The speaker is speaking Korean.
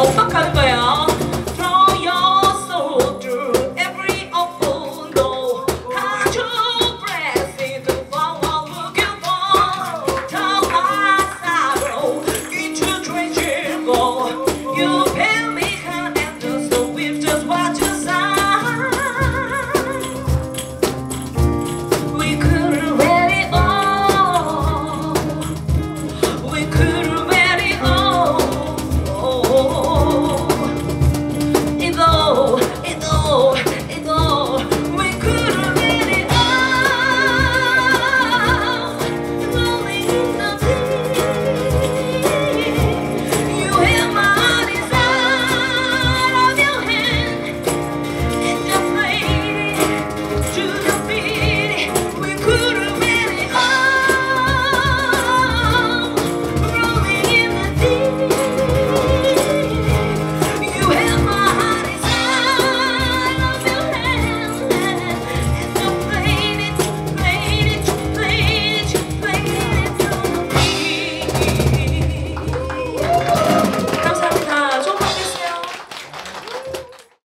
어떡하는 거야?